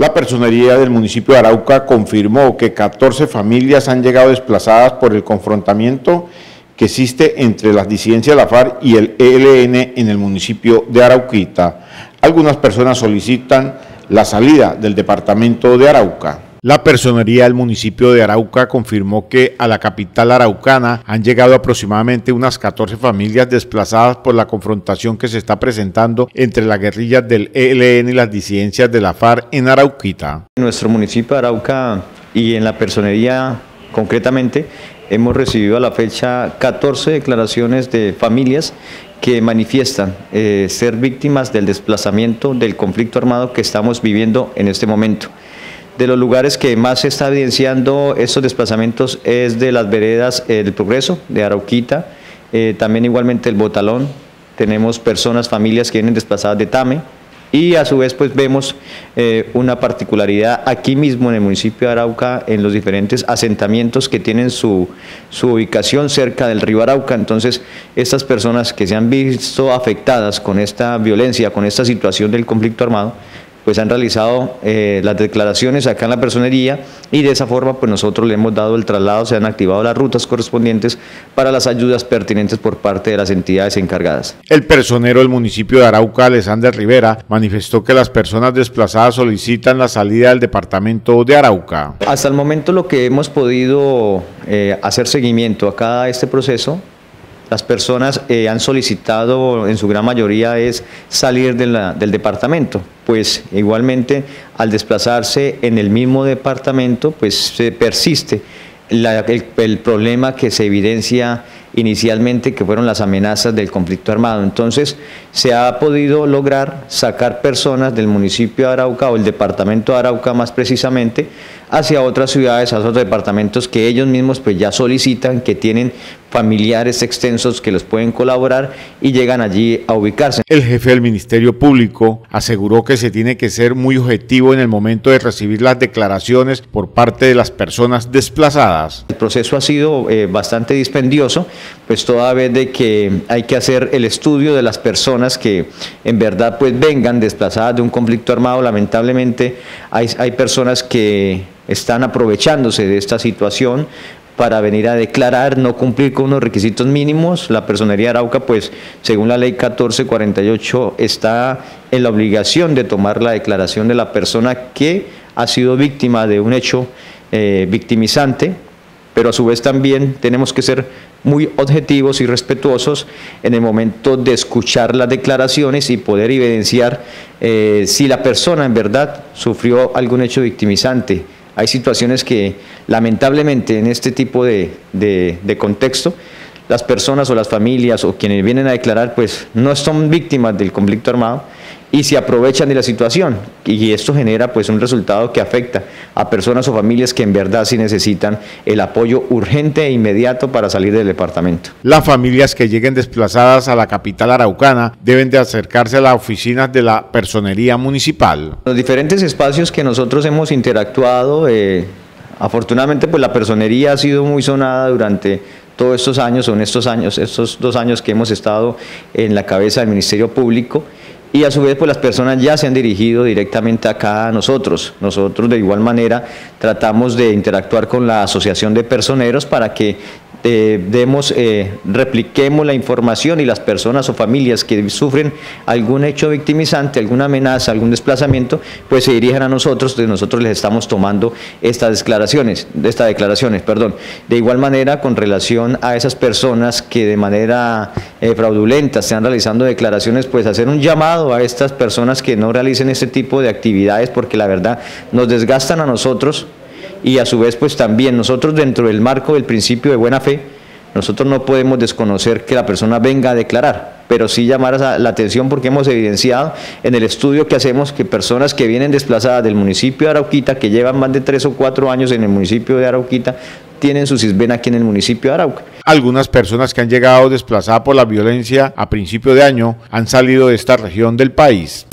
La personería del municipio de Arauca confirmó que 14 familias han llegado desplazadas por el confrontamiento que existe entre las disidencias de la FARC y el ELN en el municipio de Arauquita. Algunas personas solicitan la salida del departamento de Arauca. La personería del municipio de Arauca confirmó que a la capital araucana han llegado aproximadamente unas 14 familias desplazadas por la confrontación que se está presentando entre las guerrillas del ELN y las disidencias de la FARC en Arauquita. En nuestro municipio de Arauca y en la personería concretamente hemos recibido a la fecha 14 declaraciones de familias que manifiestan eh, ser víctimas del desplazamiento del conflicto armado que estamos viviendo en este momento de los lugares que más se está evidenciando estos desplazamientos es de las veredas del Progreso, de Arauquita, eh, también igualmente el Botalón, tenemos personas, familias que vienen desplazadas de Tame, y a su vez pues vemos eh, una particularidad aquí mismo en el municipio de Arauca, en los diferentes asentamientos que tienen su, su ubicación cerca del río Arauca. Entonces, estas personas que se han visto afectadas con esta violencia, con esta situación del conflicto armado, pues han realizado eh, las declaraciones acá en la personería y de esa forma pues nosotros le hemos dado el traslado, se han activado las rutas correspondientes para las ayudas pertinentes por parte de las entidades encargadas. El personero del municipio de Arauca, Alexander Rivera, manifestó que las personas desplazadas solicitan la salida del departamento de Arauca. Hasta el momento lo que hemos podido eh, hacer seguimiento a cada este proceso las personas eh, han solicitado, en su gran mayoría, es salir del departamento, pues igualmente al desplazarse en el mismo departamento, pues se persiste el, problema que se evidencia inicialmente, que fueron las amenazas del conflicto armado. Entonces, se ha podido lograr sacar personas del municipio de Arauca o el departamento de Arauca más precisamente hacia otras ciudades, a otros departamentos que ellos mismos pues ya solicitan, que tienen familiares extensos que los pueden colaborar y llegan allí a ubicarse. El jefe del Ministerio Público aseguró que se tiene que ser muy objetivo en el momento de recibir las declaraciones por parte de las personas desplazadas. El proceso ha sido eh, bastante dispendioso, pues toda vez de que hay que hacer el estudio de las personas que en verdad pues vengan desplazadas de un conflicto armado, lamentablemente hay, hay personas que están aprovechándose de esta situación para venir a declarar, no cumplir con unos requisitos mínimos. La personería Arauca, pues, según la ley 1448, está en la obligación de tomar la declaración de la persona que ha sido víctima de un hecho eh, victimizante, pero a su vez también tenemos que ser muy objetivos y respetuosos en el momento de escuchar las declaraciones y poder evidenciar eh, si la persona en verdad sufrió algún hecho victimizante. Hay situaciones que lamentablemente en este tipo de, de, contexto las personas o las familias o quienes vienen a declarar pues no son víctimas del conflicto armado y se aprovechan de la situación y esto genera pues un resultado que afecta a personas o familias que en verdad sí necesitan el apoyo urgente e inmediato para salir del departamento. Las familias que lleguen desplazadas a la capital araucana deben de acercarse a las oficinas de la personería municipal. Los diferentes espacios que nosotros hemos interactuado, eh, afortunadamente pues la personería ha sido muy sonada durante todos estos años, son estos años, estos dos años que hemos estado en la cabeza del Ministerio Público y a su vez pues las personas ya se han dirigido directamente acá a nosotros. Nosotros de igual manera tratamos de interactuar con la Asociación de Personeros para que eh, demos, eh, repliquemos la información y las personas o familias que sufren algún hecho victimizante, alguna amenaza, algún desplazamiento, pues se dirijan a nosotros, de nosotros les estamos tomando estas declaraciones, estas declaraciones, perdón. De igual manera, con relación a esas personas que de manera eh, fraudulenta están realizando declaraciones, pues hacer un llamado a estas personas que no realicen este tipo de actividades, porque la verdad nos desgastan a nosotros y a su vez pues también nosotros dentro del marco del principio de buena fe, nosotros no podemos desconocer que la persona venga a declarar, pero sí llamar la atención porque hemos evidenciado en el estudio que hacemos que personas que vienen desplazadas del municipio de Arauquita, que llevan más de tres o cuatro años en el municipio de Arauquita, tienen su CISBEN aquí en el municipio de Arauca. Algunas personas que han llegado desplazadas por la violencia a principio de año han salido de esta región del país.